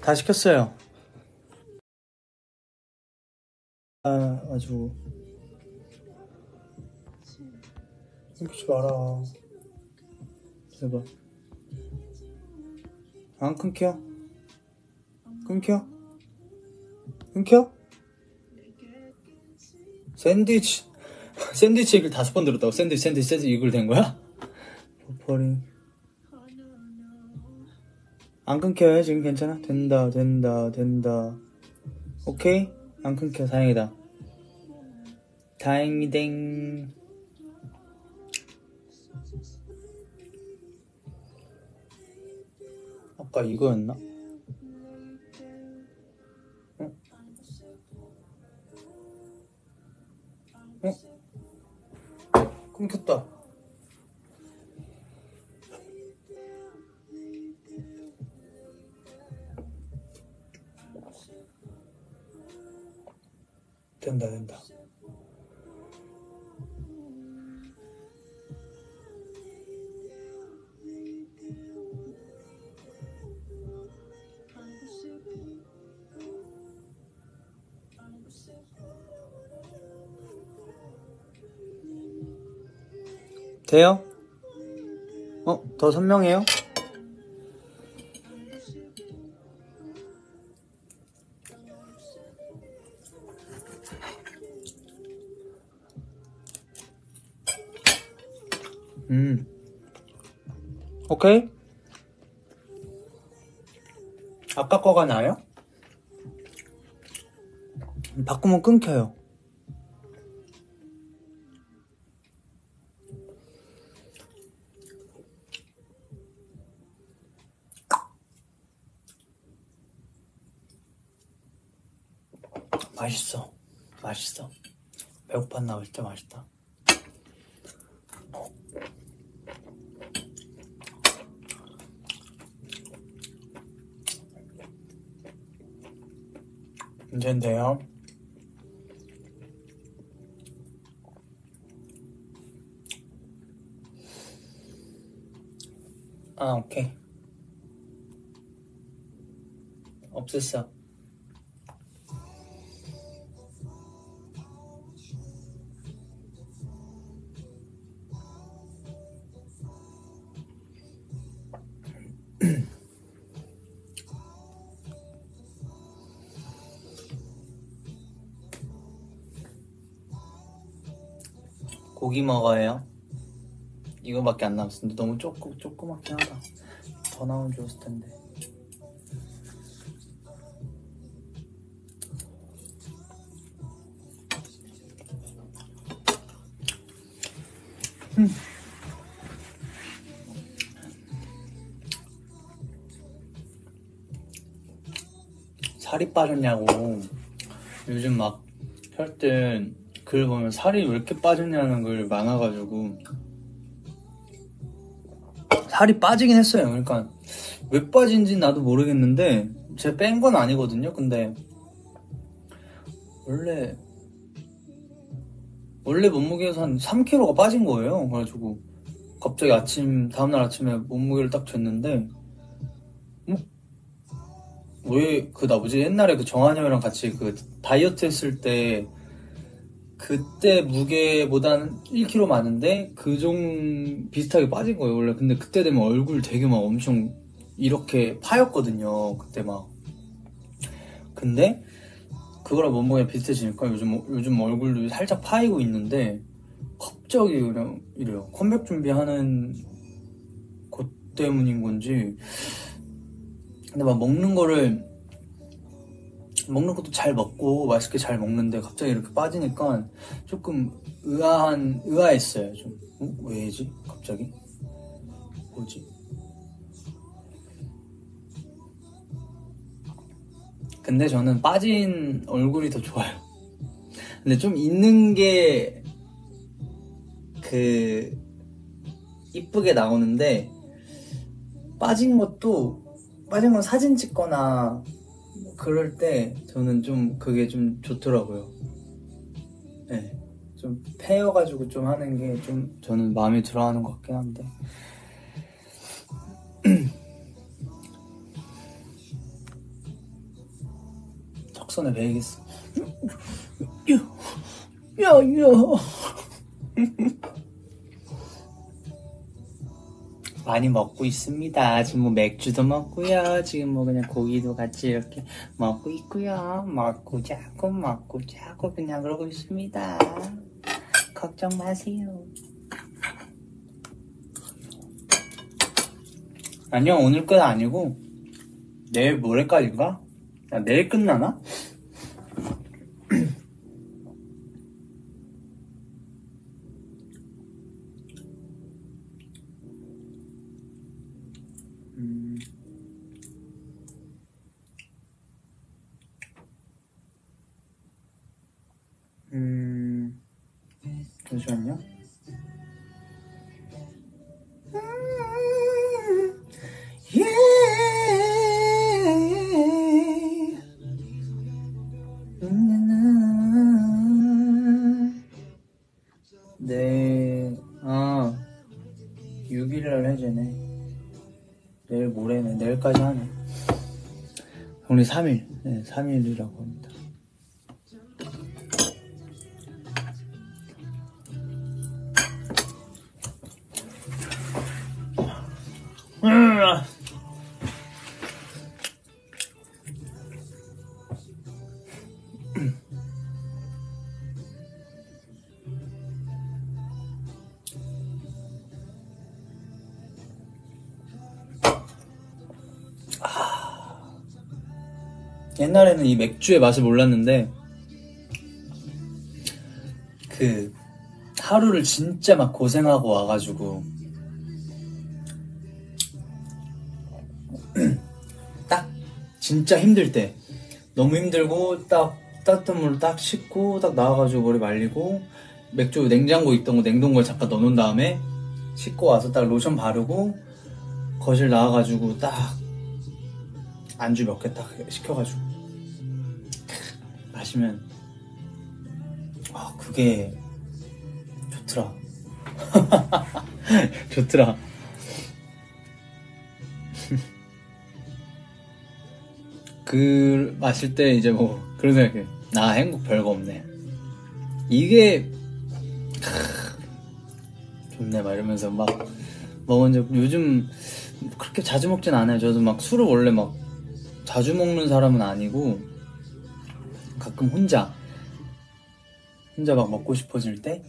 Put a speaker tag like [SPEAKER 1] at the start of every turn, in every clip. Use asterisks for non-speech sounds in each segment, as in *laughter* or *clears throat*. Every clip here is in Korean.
[SPEAKER 1] 다 시켰어요. 아, 아주. 끊기지 마라. 제발. 안 끊겨? 끊겨? 끊겨? 샌드위치. *laughs* 샌드위치 얘기를 다섯 번 들었다고? 샌드위치, 샌드위치, 샌드위치 이걸 된 거야? 버퍼링. 안 끊겨요, 지금 괜찮아? 된다, 된다, 된다. 오케이? 안 끊겨, 다행이다. 다행이댕. 아까 이거였나? 어? 어? 끊겼다. 된다, 된다. 돼요? 어, 더 선명해요? 바꾸면 끊겨요. 맛있어. 맛있어. 배고팠나 봐. 진짜 맛있다. 문제인데요. 아, 오케이. 없앴어. 고기 먹어요. 이거밖에 안 남았어. 근데 너무 조금 조그맣긴 하다. 더 나오면 좋았을 텐데. 음. 살이 빠졌냐고 요즘 막 혈들 글 보면 살이 왜 이렇게 빠졌냐는 글 많아가지고. 살이 빠지긴 했어요. 그러니까 왜 빠진지 나도 모르겠는데 제가 뺀 건 아니거든요. 근데 원래 원래 몸무게에서 한 3kg가 빠진 거예요. 그래가지고 갑자기 아침 다음날 아침에 몸무게를 딱 쟀는데 어? 왜그나 뭐지? 옛날에 그 정한이 형이랑 같이 그 다이어트 했을 때 그때 무게보다는 1kg 많은데 그 종 비슷하게 빠진 거예요 원래. 근데 그때 되면 얼굴 되게 막 엄청 이렇게 파였거든요 그때 막. 근데 그거랑 몸무게 비슷해지니까 요즘 요즘 얼굴도 살짝 파이고 있는데 갑자기 그냥 이래요. 컴백 준비하는 것 때문인 건지. 근데 막 먹는 거를 먹는 것도 잘 먹고 맛있게 잘 먹는데 갑자기 이렇게 빠지니까 조금 의아한 의아했어요. 좀 어? 왜지? 갑자기? 뭐지? 근데 저는 빠진 얼굴이 더 좋아요. 근데 좀 있는 게 그 이쁘게 나오는데 빠진 것도 빠진 건 사진 찍거나 뭐 그럴 때 저는 좀 그게 좀 좋더라고요. 네. 좀 패여가지고 좀 하는 게 좀 저는 마음에 들어 하는 것 같긴 한데. *clears throat* 턱선에 베이겠어. *clears throat* 야, 야, 많이 먹고 있습니다. 지금 뭐 맥주도 먹고요. 지금 뭐 그냥 고기도 같이 이렇게 먹고 있고요. 먹고 자고 먹고 자고 그냥 그러고 있습니다. 걱정 마세요. 아니요, 오늘 끝 아니고 내일 모레까지인가? 야, 내일 끝나나? 네, 아, 6일날 해제네. 내일 모레네. 내일까지 하네. 오늘 3일. 네, 3일이라고 합니다. 옛날에는 이 맥주의 맛을 몰랐는데 그 하루를 진짜 막 고생하고 와가지고 *clears throat* 딱 진짜 힘들 때 너무 힘들고 딱 따뜻한 물로 딱 씻고 딱 나와가지고 머리 말리고 맥주 냉장고 있던 거 냉동고에 잠깐 넣어놓은 다음에 씻고 와서 딱 로션 바르고 거실 나와가지고 딱 안주 몇 개 딱 시켜가지고. 마시면 아 그게 좋더라. *laughs* 좋더라. *laughs* 그 마실 때 이제 뭐 그런 생각해. 나 행복 별거 없네. 이게 크, 좋네. 막 이러면서 막 먹은 적 요즘 그렇게 자주 먹진 않아요. 저도 막 술을 원래 막 자주 먹는 사람은 아니고 가끔 혼자 혼자 막 먹고 싶어질 때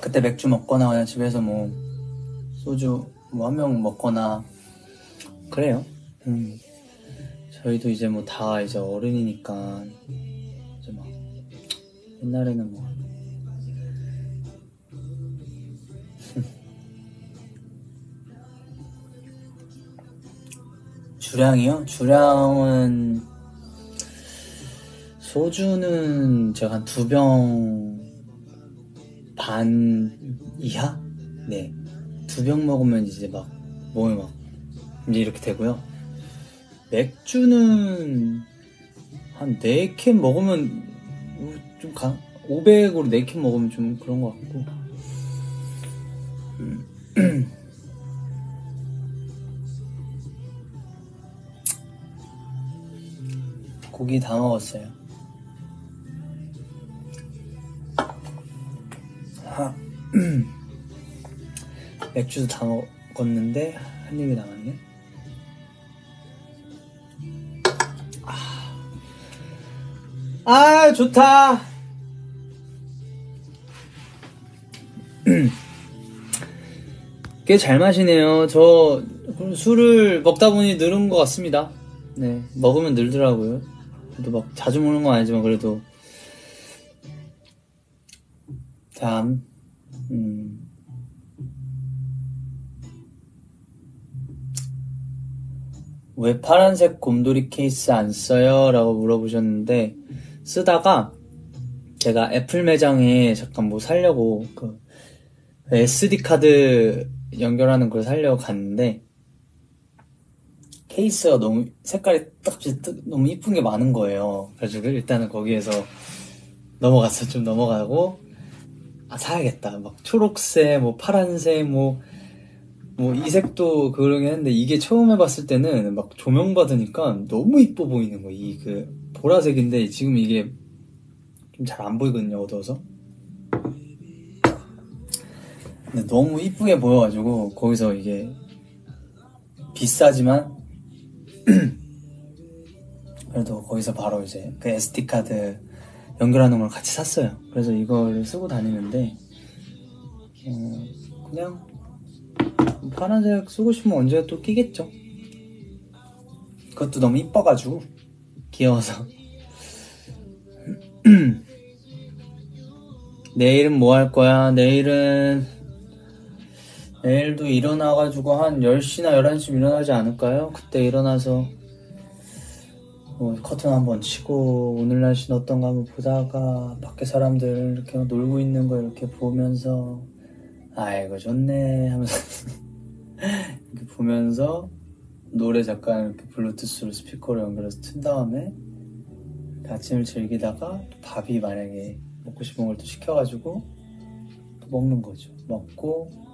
[SPEAKER 1] 그때 맥주 먹거나 그냥 집에서 뭐 소주 뭐 한 병 먹거나 그래요. 음. 저희도 이제 뭐 다 이제 어른이니까 이제 막 옛날에는 뭐 주량이요? 주량은 소주는 제가 한 두 병 반 이하? 네. 두 병 먹으면 이제 막 몸에 막 이제 이렇게 되고요. 맥주는 한 네 캔 먹으면 좀 가, 500으로 네 캔 먹으면 좀 그런 것 같고. *clears throat* 고기 다 먹었어요. 아, *clears throat* 맥주도 다 먹었는데 한 입이 남았네. 아, 아 좋다. *clears throat* 꽤 잘 마시네요. 저 술을 먹다 보니 늘은 것 같습니다. 네, 먹으면 늘더라고요. 저도 막 자주 먹는 건 아니지만 그래도 다음 음. 왜 파란색 곰돌이 케이스 안 써요? 라고 물어보셨는데 쓰다가 제가 애플 매장에 잠깐 뭐 살려고 그 SD 카드 연결하는 걸 살려고 갔는데 케이스가 너무 색깔이 딱 너무 이쁜 게 많은 거예요. 그래서 일단은 거기에서 넘어갔어 좀 넘어가고 아 사야겠다. 막 초록색, 뭐 파란색, 뭐뭐 이색도 그러긴 했는데 이게 처음 해봤을 때는 막 조명 받으니까 너무 이뻐 보이는 거. 이 그 보라색인데 지금 이게 좀 잘 안 보이거든요 어두워서. 근데 너무 이쁘게 보여가지고 거기서 이게 비싸지만 *clears throat* 그래도 거기서 바로 이제 그 SD 카드 연결하는 걸 같이 샀어요. 그래서 이걸 쓰고 다니는데 어, 그냥 파란색 쓰고 싶으면 언제 또 끼겠죠. 그것도 너무 이뻐가지고 귀여워서. *clears throat* 내일은 뭐 할 거야? 내일은 내일도 일어나가지고 한 10시나 11시쯤 일어나지 않을까요? 그때 일어나서 뭐 커튼 한번 치고 오늘 날씨는 어떤가 한번 보다가 밖에 사람들 이렇게 놀고 있는 거 이렇게 보면서 아이고 좋네 하면서 *laughs* 이렇게 보면서 노래 잠깐 이렇게 블루투스로 스피커로 연결해서 튼 다음에 아침을 즐기다가 또 밥이 만약에 먹고 싶은 걸 또 시켜가지고 또 먹는 거죠. 먹고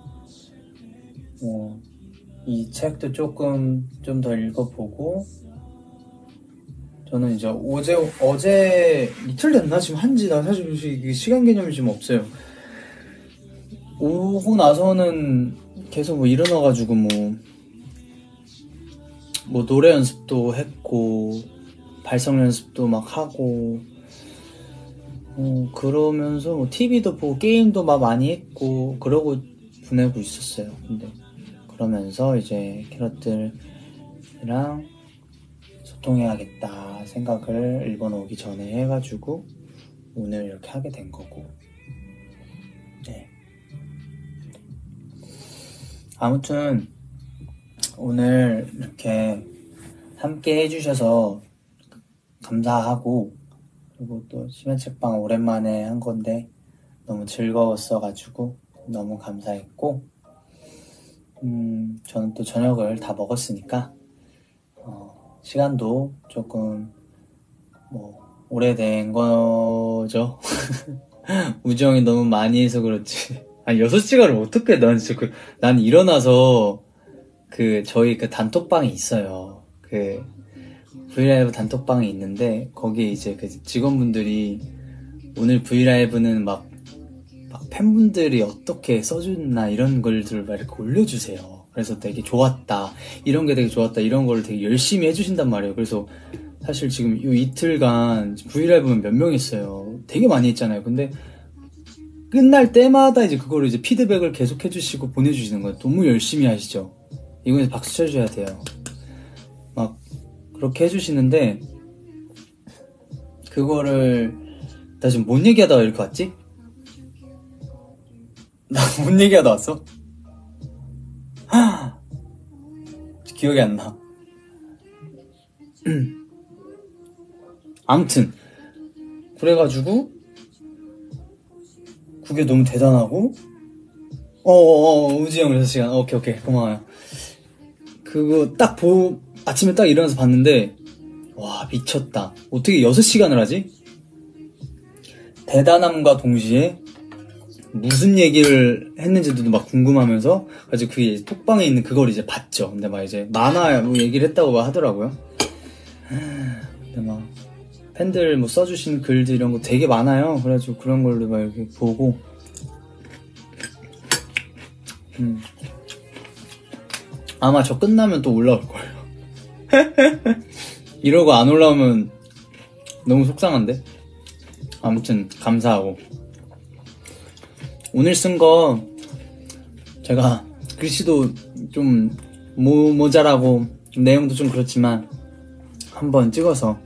[SPEAKER 1] 뭐이 책도 조금 좀 더 읽어보고 저는 이제 어제 어제 이틀 됐나 지금 한지 나 사실 이 시간 개념이 지금 없어요. 오고 나서는 계속 뭐 일어나가지고 뭐, 뭐 노래 연습도 했고, 발성 연습도 막 하고, 어, 그러면서 뭐 TV도 보고 게임도 막 많이 했고, 그러고 보내고 있었어요. 근데 그러면서 이제 캐럿들이랑 소통해야겠다 생각을 일본 오기 전에 해가지고 오늘 이렇게 하게 된 거고. 네. 아무튼 오늘 이렇게 함께 해주셔서 감사하고 그리고 또 심야 책방 오랜만에 한 건데 너무 즐거웠어가지고 너무 감사했고 음 저는 또 저녁을 다 먹었으니까 어, 시간도 조금 뭐 오래된 거죠 *laughs* 우정이 너무 많이 해서 그렇지 *laughs* 아니 6시간을 어떻게 난 진짜 그, 난 일어나서 그 저희 그 단톡방이 있어요. 그 브이라이브 단톡방이 있는데 거기에 이제 그 직원분들이 오늘 브이라이브는 막, 막 팬분들이 어떻게 써줬나 이런 걸들 막 이렇게 올려주세요. 그래서 되게 좋았다. 이런 게 되게 좋았다. 이런 걸 되게 열심히 해주신단 말이에요. 그래서 사실 지금 이 이틀간 브이라이브는 몇명 했어요. 되게 많이 했잖아요. 근데 끝날 때마다 이제 그거를 이제 피드백을 계속 해주시고 보내주시는 거예요. 너무 열심히 하시죠. 이거에 박수 쳐줘야 돼요. 막 그렇게 해주시는데 그거를 나 지금 뭔 얘기하다가 이렇게 왔지? 나뭔 얘기하다 왔어? *gasps* 기억이 안 나. *clears throat* 아무튼 그래가지고 그게 너무 대단하고 어어어 우지 형 6시간 오케이 오케이 고마워요 그거 딱 보 아침에 딱 일어나서 봤는데 와 미쳤다 어떻게 6시간을 하지? 대단함과 동시에 무슨 얘기를 했는지도 막 궁금하면서 그래서 그게 톡방에 있는 그걸 이제 봤죠 근데 막 이제 만화 뭐 얘기를 했다고 하더라고요 근데 막 팬들 뭐 써주신 글들 이런 거 되게 많아요. 그래가지고 그런 걸로 막 이렇게 보고, 음. 아마 저 끝나면 또 올라올 거예요. *laughs* 이러고 안 올라오면 너무 속상한데? 아무튼 감사하고. 오늘 쓴 거 제가 글씨도 좀 모, 모자라고 내용도 좀 그렇지만 한번 찍어서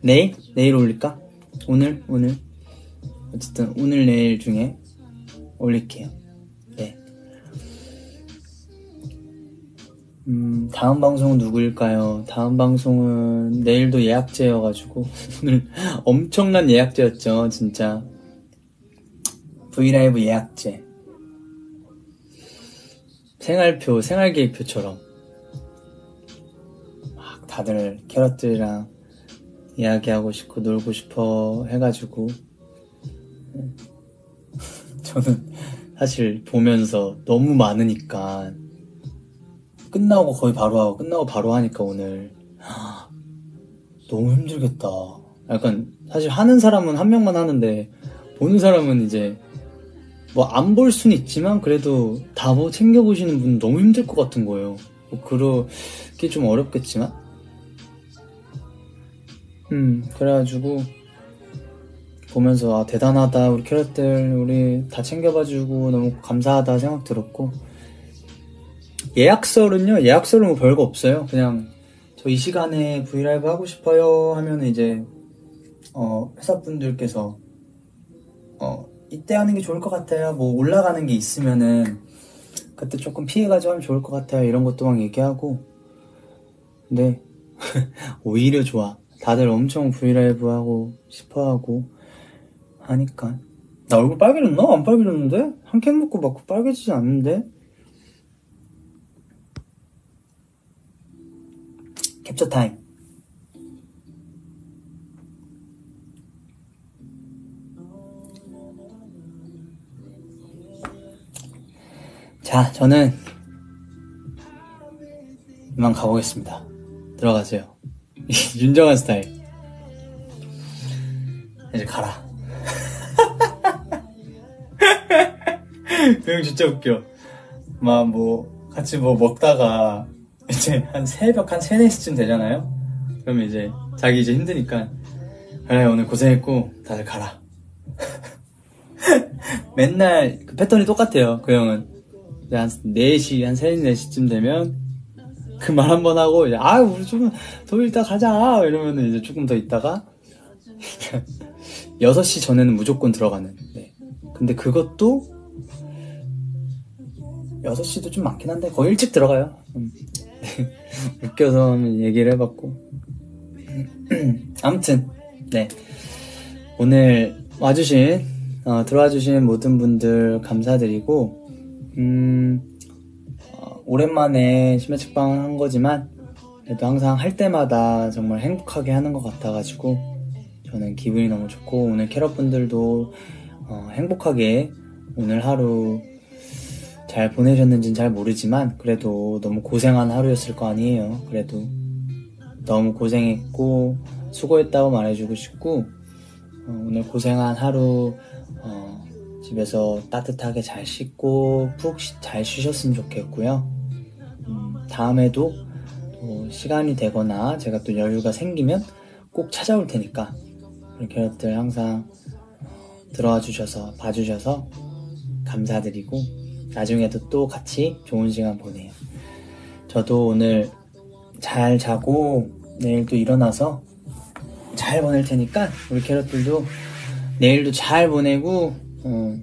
[SPEAKER 1] 내일? 내일 올릴까? 오늘? 오늘? 어쨌든 오늘 내일 중에 올릴게요. 네. 음, 다음 방송은 누구일까요? 다음 방송은 내일도 예약제여가지고 *laughs* 오늘 엄청난 예약제였죠, 진짜. 브이라이브 예약제. 생활표, 생활계획표처럼. 막 다들 캐럿들이랑 이야기하고 싶고 놀고 싶어 해가지고 *laughs* 저는 사실 보면서 너무 많으니까 끝나고 거의 바로 하고 끝나고 바로 하니까 오늘 하, 너무 힘들겠다. 약간 사실 하는 사람은 한 명만 하는데 보는 사람은 이제 뭐 안 볼 수는 있지만 그래도 다 뭐 챙겨보시는 분 너무 힘들 것 같은 거예요. 뭐 그러기 좀 어렵겠지만. 음 그래가지고 보면서 아 대단하다. 우리 캐럿들 우리 다 챙겨봐주고 너무 감사하다 생각 들었고. 예약설은요 예약설은 뭐 별거 없어요. 그냥 저 이 시간에 브이라이브 하고 싶어요 하면 이제 어 회사 분들께서 어 이때 하는 게 좋을 것 같아요 뭐 올라가는 게 있으면은 그때 조금 피해가지고 하면 좋을 것 같아요 이런 것도 막 얘기하고 근데 *laughs* 오히려 좋아 다들 엄청 V LIVE 하고 싶어 하고 하니까 나 얼굴 빨개졌나? 안 빨개졌는데? 한 캔 먹고 막 빨개지지 않는데? 캡처 타임 자 저는 이만 가보겠습니다 들어가세요 *laughs* 윤정한 스타일 이제 가라 *laughs* 그형 진짜 웃겨. 막 뭐 같이 뭐 먹다가 이제 한 새벽 한 3, 4시쯤 되잖아요? 그러면 이제 자기 이제 힘드니까 그래 오늘 고생했고 다들 가라. *laughs* 맨날 그 패턴이 똑같아요. 그 형은 이제 한 4시 한 3, 4시쯤 되면 그 말 한 번 하고 이제 아 우리 조금 더 이따 가자 이러면 이제 조금 더 있다가 *laughs* 6시 전에는 무조건 들어가는 네. 근데 그것도 6시도 좀 많긴 한데 거의 일찍 들어가요 음. *laughs* 웃겨서 얘기를 해봤고 *clears throat* 아무튼 네 오늘 와주신 어, 들어와주신 모든 분들 감사드리고 음 어, 오랜만에 심야책방 한 거지만 그래도 항상 할 때마다 정말 행복하게 하는 것 같아가지고 저는 기분이 너무 좋고 오늘 캐럿분들도 어, 행복하게 오늘 하루 잘 보내셨는지는 잘 모르지만 그래도 너무 고생한 하루였을 거 아니에요. 그래도 너무 고생했고 수고했다고 말해주고 싶고 어, 오늘 고생한 하루 어, 집에서 따뜻하게 잘 씻고 푹 잘 쉬셨으면 좋겠고요. 음, 다음에도 또 시간이 되거나 제가 또 여유가 생기면 꼭 찾아올 테니까 우리 캐럿들 항상 들어와 주셔서 봐주셔서 감사드리고 나중에도 또 같이 좋은 시간 보내요. 저도 오늘 잘 자고 내일 또 일어나서 잘 보낼 테니까 우리 캐럿들도 내일도 잘 보내고 어,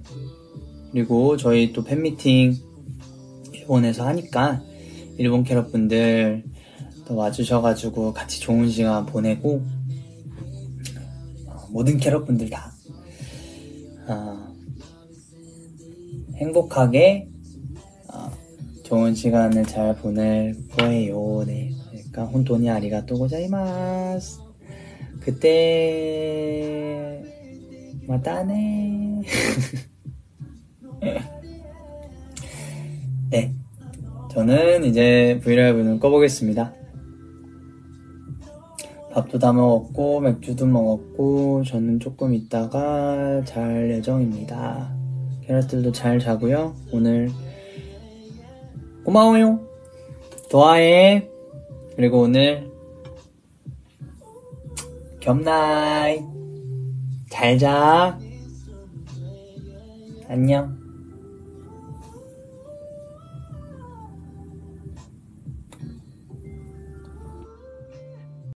[SPEAKER 1] 그리고 저희 또 팬미팅 일본에서 하니까 일본 캐럿분들 또 와주셔가지고 같이 좋은 시간 보내고 어, 모든 캐럿분들 다 어, 행복하게 어, 좋은 시간을 잘 보낼 거예요. 네. 그러니까 혼돈이 아리가 또 고자이마스. 그때 마다네. *laughs* 네. 저는 이제 브이라이브는 꺼보겠습니다. 밥도 다 먹었고 맥주도 먹었고 저는 조금 있다가 잘 예정입니다. 캐럿들도 잘 자고요. 오늘 고마워요. 도와해. 그리고 오늘 겸나이. 잘 자. 안녕.